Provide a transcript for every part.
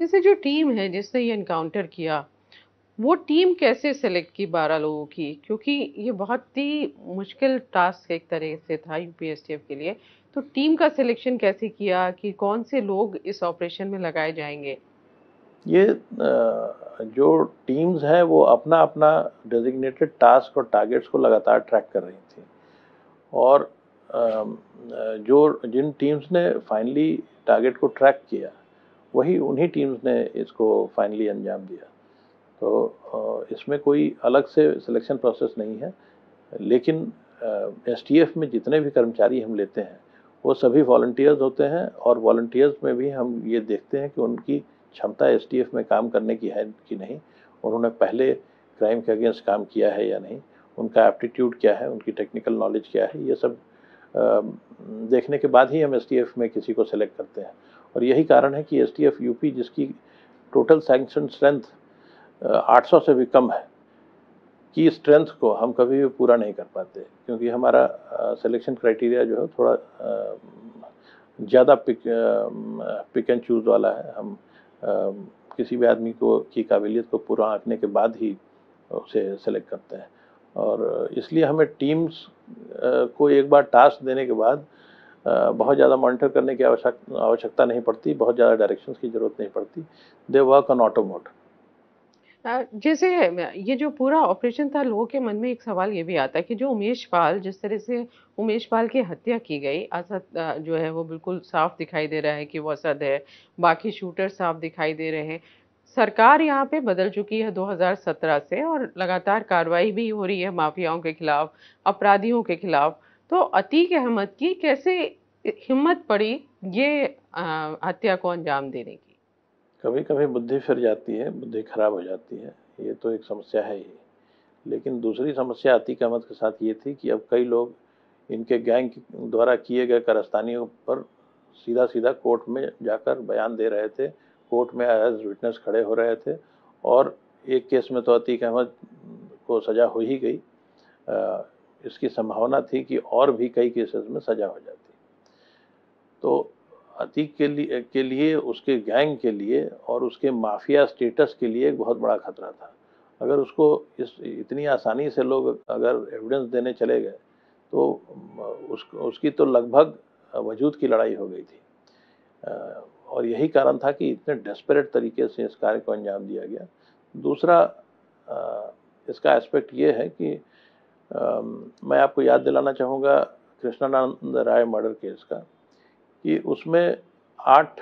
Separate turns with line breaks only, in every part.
जैसे जो टीम है, जिसने ये इनकाउंटर किया, वो टीम कैसे सेलेक्ट की बारह लोगों की? क्योंकि ये बहुत ही मुश्किल टास्क एक तरह से था यूपीएसटीएफ के लिए। तो टीम का सिलेक्शन कैसे किया कि कौन से लोग इस ऑपरेशन में लगाए जाएँगे?
ये जो टीम्स हैं, वो अपना अपना डेजिग्नेटेड टास्क और टारगेट्स को लगातार ट्रैक कर रही थी। और जो, जिन टीम्स ने फाइनली टारगेट को ट्रैक किया वही उन्हीं टीम्स ने इसको फाइनली अंजाम दिया। तो इसमें कोई अलग से सिलेक्शन प्रोसेस नहीं है, लेकिन एसटीएफ में जितने भी कर्मचारी हम लेते हैं, वो सभी वॉल्टियर्स होते हैं और वॉल्टियर्स में भी हम ये देखते हैं कि उनकी क्षमता एसटीएफ में काम करने की है कि नहीं, उन्होंने पहले क्राइम के अगेंस्ट काम किया है या नहीं, उनका एप्टीट्यूड क्या है, उनकी टेक्निकल नॉलेज क्या है, ये सब देखने के बाद ही हम एसटीएफ में किसी को सिलेक्ट करते हैं। और यही कारण है कि एस टी एफ़ यूपी जिसकी टोटल सैंक्शन स्ट्रेंथ 800 से भी कम है, की स्ट्रेंथ को हम कभी भी पूरा नहीं कर पाते, क्योंकि हमारा सिलेक्शन क्राइटेरिया जो है थोड़ा ज़्यादा पिक पिक एंड चूज़ वाला है। हम किसी भी आदमी को, की काबिलियत को पूरा आंकने के बाद ही उसे सेलेक्ट करते हैं। और इसलिए हमें टीम्स को एक बार टास्क देने के बाद बहुत ज़्यादा मॉनिटर करने की आवश्यकता नहीं पड़ती, बहुत ज़्यादा डायरेक्शंस की ज़रूरत नहीं पड़ती। They work on auto mode
जैसे ये जो पूरा ऑपरेशन था लोगों के मन में एक सवाल ये भी आता है कि जो उमेश पाल जिस तरह से उमेश पाल की हत्या की गई असद जो है वो बिल्कुल साफ़ दिखाई दे रहा है कि वो असद है, बाकी शूटर साफ़ दिखाई दे रहे हैं। सरकार यहाँ पे बदल चुकी है 2017 से और लगातार कार्रवाई भी हो रही है माफियाओं के खिलाफ, अपराधियों के खिलाफ। तो अतीक अहमद की कैसे हिम्मत पड़ी ये हत्या को अंजाम देने की?
कभी कभी बुद्धि फिर जाती है, बुद्धि खराब हो जाती है, ये तो एक समस्या है ही। लेकिन दूसरी समस्या अतीक अहमद के साथ ये थी कि अब कई लोग इनके गैंग द्वारा किए गए कारस्तानियों पर सीधा सीधा कोर्ट में जाकर बयान दे रहे थे, कोर्ट में एज विटनेस खड़े हो रहे थे और एक केस में तो अतीक अहमद को सज़ा हो ही गई। इसकी संभावना थी कि और भी कई केसेस में सज़ा हो जाती। तो अतीक के लिए के लिए, उसके गैंग के लिए और उसके माफिया स्टेटस के लिए एक बहुत बड़ा खतरा था। अगर उसको इस, इतनी आसानी से लोग अगर एविडेंस देने चले गए तो उस, उसकी तो लगभग वजूद की लड़ाई हो गई थी। और यही कारण था कि इतने डेस्परेट तरीके से इस कार्य को अंजाम दिया गया। दूसरा इसका एस्पेक्ट ये है कि मैं आपको याद दिलाना चाहूँगा कृष्णानंद राय मर्डर केस का कि उसमें आठ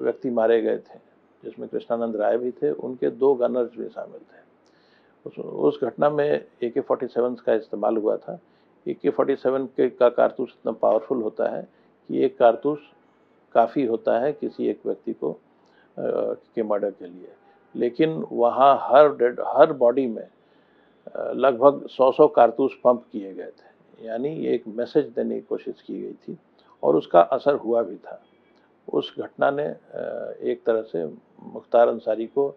व्यक्ति मारे गए थे जिसमें कृष्णानंद राय भी थे उनके दो गनर्स भी शामिल थे। उस उस घटना में ए के फोर्टी सेवन का इस्तेमाल हुआ था। ए के फोर्टी सेवन के का कारतूस इतना पावरफुल होता है कि एक कारतूस काफ़ी होता है किसी एक व्यक्ति को आ, के मर्डर के लिए। लेकिन वहाँ हर डेड हर बॉडी में लगभग सौ सौ कारतूस पंप किए गए थे। यानी ये एक मैसेज देने की कोशिश की गई थी और उसका असर हुआ भी था। उस घटना ने एक तरह से मुख्तार अंसारी को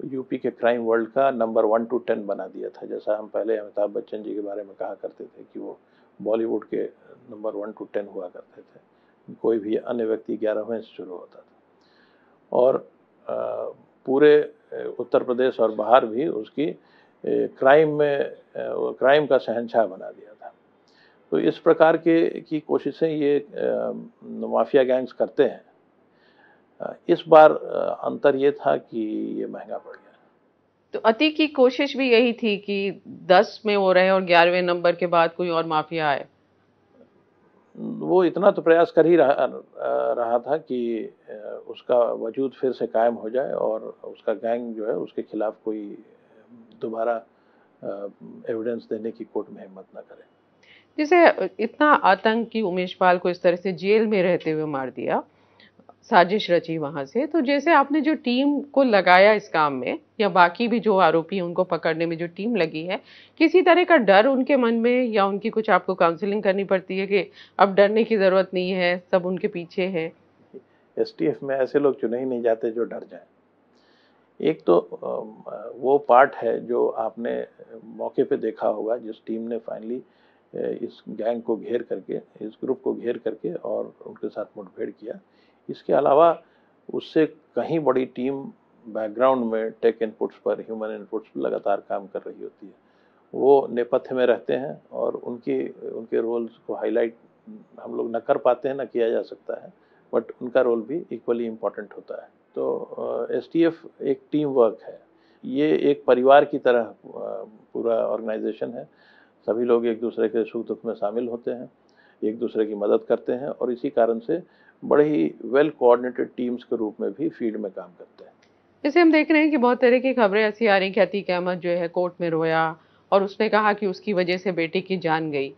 यूपी के क्राइम वर्ल्ड का नंबर वन टू टेन बना दिया था। जैसा हम पहले अमिताभ बच्चन जी के बारे में कहा करते थे कि वो बॉलीवुड के नंबर वन टू टेन हुआ करते थे। कोई भी अन्य व्यक्ति ग्यारहवें से शुरू होता था। और पूरे उत्तर प्रदेश और बाहर भी उसकी क्राइम में क्राइम का शहनशाह बना दिया था। तो इस प्रकार के की कोशिशें ये माफिया गैंग्स करते हैं। इस बार अंतर ये था कि ये महँगा पड़ गया।
तो अति की कोशिश भी यही थी कि दस में हो रहे और ग्यारहवें नंबर के बाद कोई और माफिया आए?
वो इतना तो प्रयास कर ही रहा, रहा था कि उसका वजूद फिर से कायम हो जाए और उसका गैंग जो है उसके खिलाफ कोई दोबारा एविडेंस देने की कोर्ट में हिम्मत ना करें।
जैसे इतना आतंक की उमेश पाल को इस तरह से जेल में रहते हुए मार दिया साजिश रची वहाँ से तो जैसे आपने जो टीम को लगाया इस काम में या बाकी भी जो आरोपी हैं उनको पकड़ने में जो टीम लगी है किसी तरह का डर उनके मन में या उनकी कुछ आपको काउंसलिंग करनी पड़ती है कि अब डरने की ज़रूरत नहीं है सब उनके पीछे है?
एस में ऐसे लोग चुने ही नहीं जाते जो डर जाए। एक तो वो पार्ट है जो आपने मौके पे देखा होगा, जिस टीम ने फाइनली इस गैंग को घेर करके, इस ग्रुप को घेर करके और उनके साथ मुठभेड़ किया। इसके अलावा उससे कहीं बड़ी टीम बैकग्राउंड में टेक इनपुट्स पर, ह्यूमन इनपुट्स पर लगातार काम कर रही होती है। वो नेपथ्य में रहते हैं और उनकी, उनके रोल्स को हाईलाइट हम लोग न कर पाते हैं, न किया जा सकता है, बट उनका रोल भी इक्वली इंपॉर्टेंट होता है। तो एस एक टीम वर्क है। ये एक परिवार की तरह पूरा ऑर्गेनाइजेशन है। सभी लोग एक दूसरे के सुख दुख में शामिल होते हैं, एक दूसरे की मदद करते हैं और इसी कारण से बड़े ही वेल कोऑर्डिनेटेड टीम्स के रूप में भी फ़ील्ड में काम करते हैं।
जैसे हम देख रहे हैं कि बहुत तरह की खबरें ऐसी आ रही कि अतीक अहमद जो है कोर्ट में रोया और उसने कहा कि उसकी वजह से बेटी की जान गई।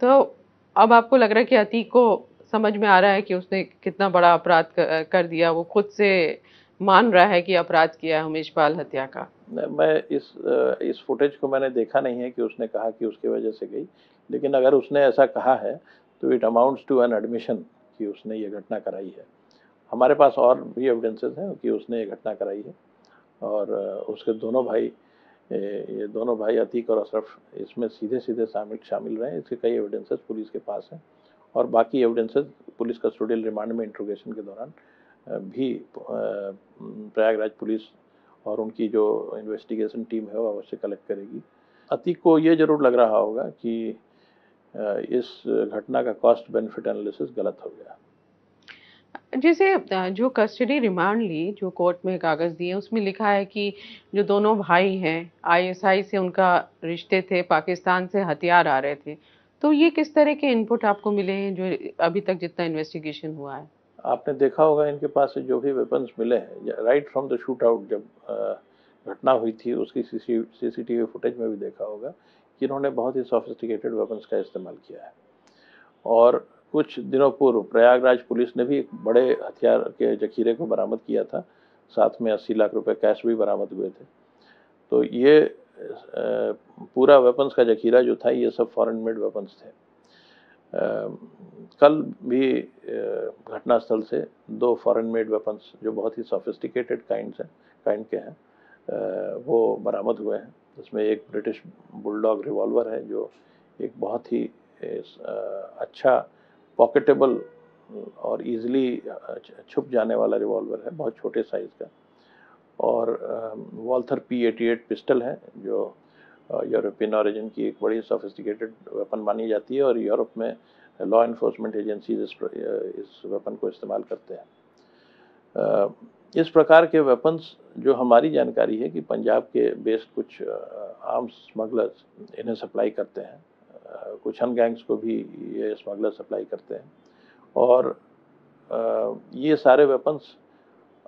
तो अब आपको लग रहा है कि अतीक को समझ में आ रहा है कि उसने कितना बड़ा अपराध कर दिया। वो खुद से मान रहा है कि अपराध किया है उमेश पाल हत्या का।
मैं इस इस फुटेज को मैंने देखा नहीं है कि उसने कहा कि उसकी वजह से गई। लेकिन अगर उसने ऐसा कहा है तो it amounts to an admission कि उसने ये घटना कराई है। हमारे पास और भी एविडेंसेस हैं कि उसने ये घटना कराई है। और उसके दोनों भाई ये दोनों भाई अतीक और अशरफ इसमें सीधे सीधे शामिल शामिल रहे। हैं इसके कई एविडेंसेस पुलिस के पास हैं। और बाकी एविडेंसेस पुलिस कस्टोडियल रिमांड में इंट्रोगेशन के दौरान भी प्रयागराज पुलिस और उनकी जो इन्वेस्टिगेशन टीम है वो अवश्य कलेक्ट करेगी। अतीक को ये ज़रूर लग रहा होगा कि इस घटना का कॉस्ट बेनिफिट एनालिसिस गलत हो गया।
जैसे जो कस्टडी रिमांड ली, जो कोर्ट में कागज़ दिए, उसमें लिखा है कि जो दोनों भाई हैं आईएसआई से उनका रिश्ते थे, पाकिस्तान से हथियार आ रहे थे तो ये किस तरह के इनपुट आपको मिले हैं जो अभी तक जितना इन्वेस्टिगेशन हुआ है?
आपने देखा होगा इनके पास से जो भी वेपन्स मिले हैं right from the shoot out जब घटना हुई थी, उसकी सीसीटीवी फुटेज में भी देखा होगा कि इन्होंने बहुत ही सोफिस्टिकेटेड वेपन्स का इस्तेमाल किया है। और कुछ दिनों पूर्व प्रयागराज पुलिस ने भी एक बड़े हथियार के जखीरे को बरामद किया था, साथ में अस्सी लाख रुपए कैश भी बरामद हुए थे। तो ये पूरा वेपन्स का जखीरा जो था, ये सब फॉरेन मेड वेपन्स थे। कल भी घटनास्थल से दो फॉरेन मेड वेपन्स जो बहुत ही सोफिस्टिकेटेड काइंड हैं काइंड के हैं वो बरामद हुए हैं। जिसमें एक ब्रिटिश बुलडॉग रिवॉल्वर है, जो एक बहुत ही अच्छा पॉकेटेबल और इजीली छुप जाने वाला रिवॉल्वर है, बहुत छोटे साइज़ का। और Walther P eighty eight pistol है जो यूरोपियन ऑरिजिन की एक बड़ी सोफिस्टिकेटेड वेपन मानी जाती है और यूरोप में लॉ इन्फोर्समेंट एजेंसीज इस, इस वेपन को इस्तेमाल करते हैं। इस प्रकार के वेपन्स जो हमारी जानकारी है कि पंजाब के बेस्ड कुछ आर्म्स स्मगलर्स इन्हें सप्लाई करते हैं। कुछ अन गैंग्स को भी ये स्मगलर सप्लाई करते हैं। और ये सारे weapons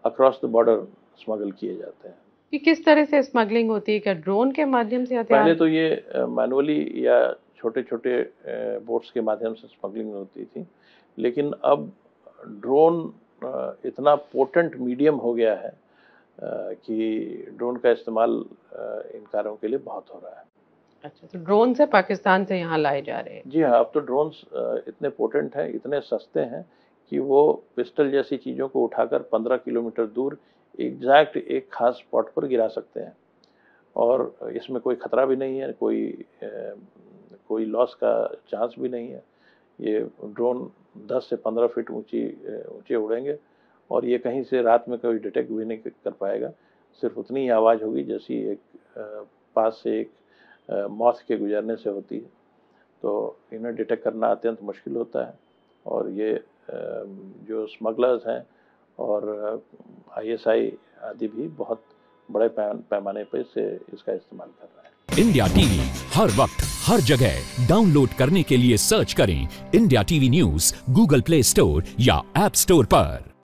across the border smuggle किए जाते हैं।
कि किस तरह से स्मगलिंग होती है? क्या ड्रोन के माध्यम से
पहले तो ये मैनुअली या छोटे छोटे बोट्स के माध्यम से स्मगलिंग होती थी। लेकिन अब ड्रोन इतना पोटेंट मीडियम हो गया है कि ड्रोन का इस्तेमाल इन कार्यों के लिए बहुत हो रहा है।
अच्छा तो ड्रोन से पाकिस्तान से यहाँ लाए जा रहे हैं।
जी हाँ अब तो ड्रोन इतने पोटेंट हैं इतने सस्ते हैं कि वो पिस्टल जैसी चीज़ों को उठाकर 15 किलोमीटर दूर एग्जैक्ट एक खास स्पॉट पर गिरा सकते हैं। और इसमें कोई ख़तरा भी नहीं है, कोई कोई लॉस का चांस भी नहीं है। ये ड्रोन 10 से 15 फीट ऊँची ऊँचे उड़ेंगे और ये कहीं से रात में कोई डिटेक्ट भी नहीं कर पाएगा। सिर्फ़ उतनी ही आवाज़ होगी जैसी एक पास से एक मौत के गुजरने से होती है। तो इन्हें डिटेक्ट करना अत्यंत मुश्किल होता है और ये जो स्मगलर्स हैं और आईएसआई आदि भी बहुत बड़े पैमाने पर इसे इसका इस्तेमाल कर रहा है।
इंडिया टीवी, हर वक्त, हर जगह। डाउनलोड करने के लिए सर्च करें India TV news, Google Play Store या एप स्टोर पर।